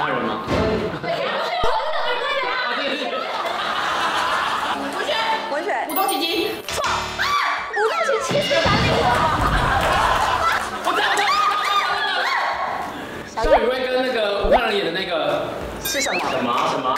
家人吗？武奇。武奇，我？张雨薇跟那个吴冠仁演的那个是什么？什么什么？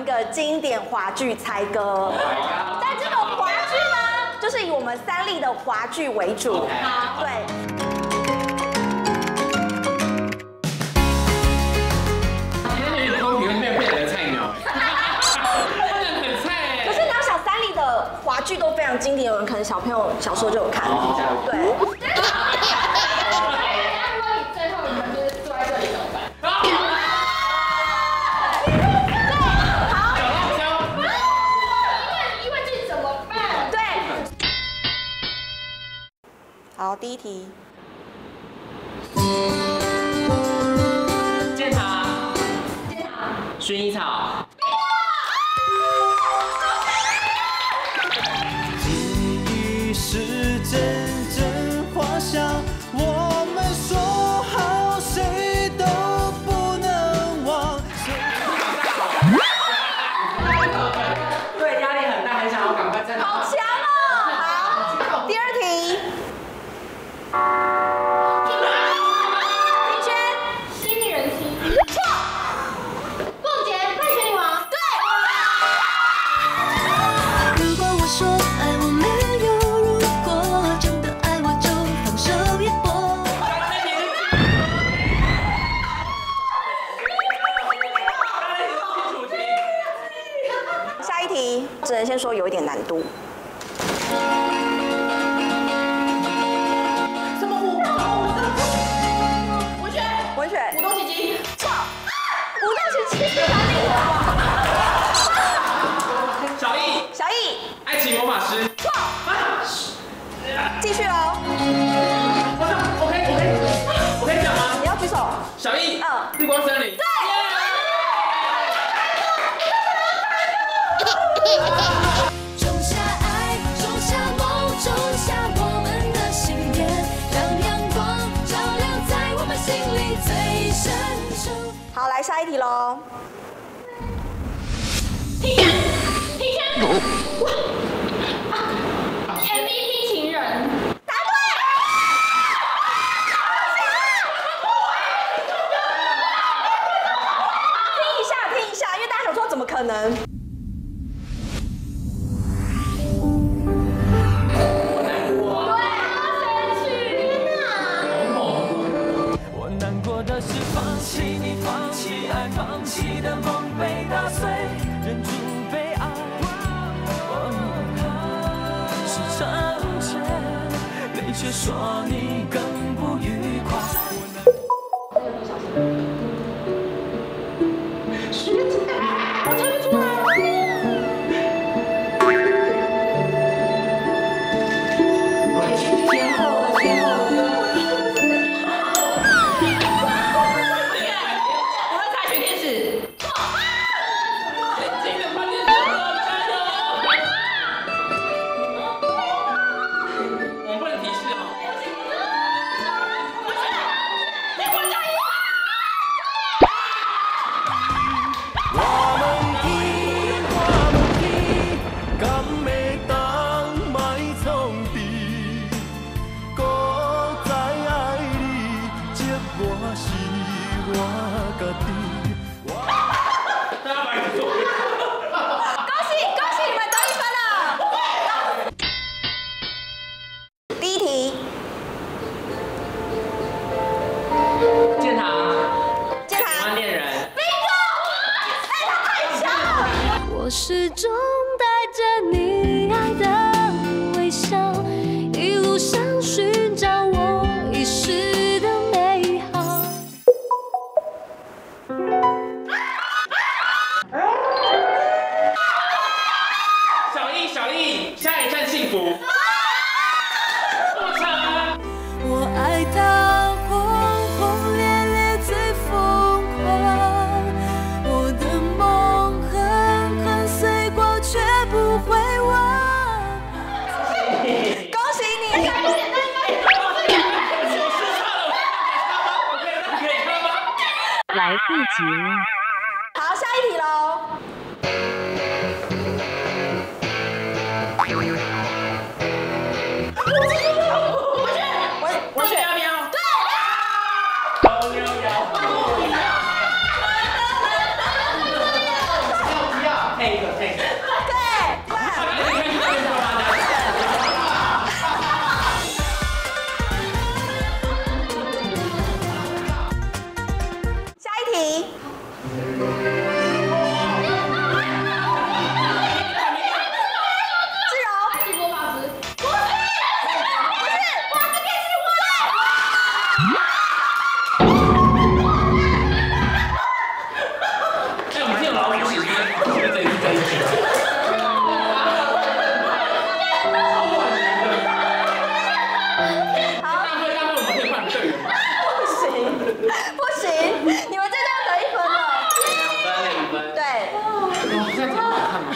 一个经典华剧猜歌。在这个华剧呢就是以我们三立的华剧为主。对变变菜鸟很菜可是你要想三立的华剧都非常经典有人可能小朋友小时候就有看。对。第一题。见他薰衣草。先说有一点难度。什么舞？文学，文学，舞动奇迹，错，舞动奇迹？小艺，小艺，爱情魔法师，错。好来下一题喽停下停下始终带着你。集了。这样子好看吗？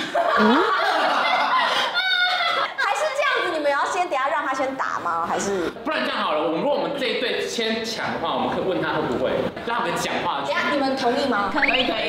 还是这样子，你们要先等一下让他先打吗？还是不然这样好了，我们如果我们这一队先抢的话，我们可以问他会不会，让他们讲话等。下你们同意吗？可以可以可以。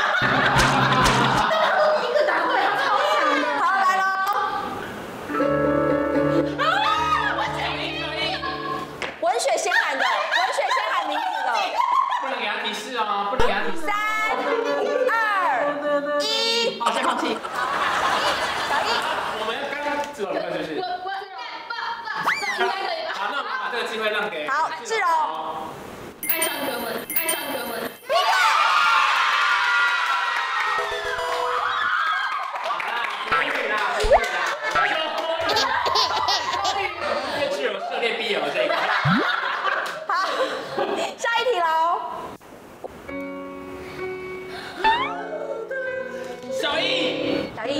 应该可以吧？好，那我们把这个机会让给好志荣爱上哥们，爱上哥们。无语啦，无语啦。这具有涉猎 BL 这个。好，下一题喽。小易，小易，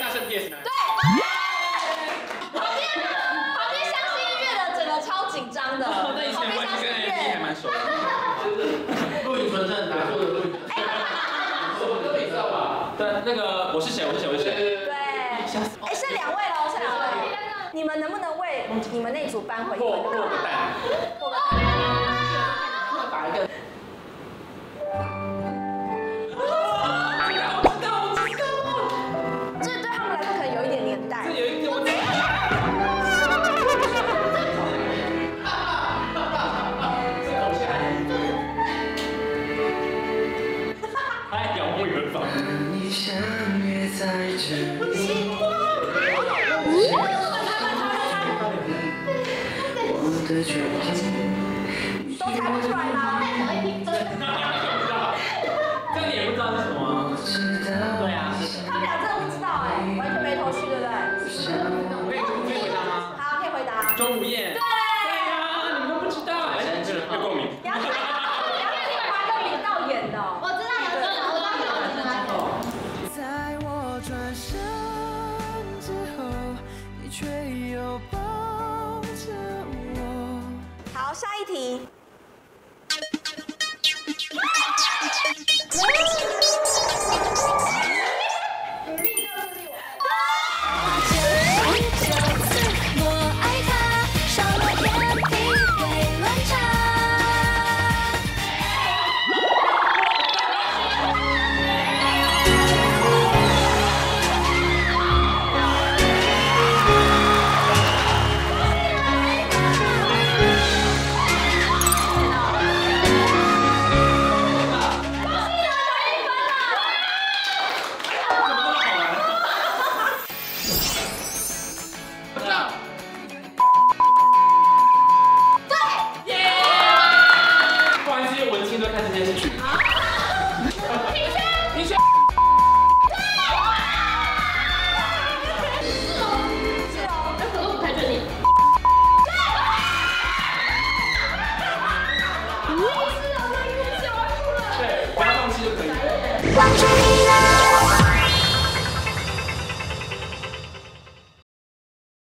大圣 PS 男。旁边，旁边相信音乐的整个超紧张的，哦那以前我旁边相信跟音 AD 还乐。蛮熟的。录影存证，拿出的录影。我们都你知道吧？对，那个我是谁？我是谁？我是谁？对，哎，剩两位喽，剩两位。你们能不能为你们那组扳回一？我的决定，都猜不出来吗？这个你也不知道是什么啊？知道对啊。他们俩真的不知道哎，完全没头绪，对不对？可以可以回答吗？好，可以回答。钟无艳。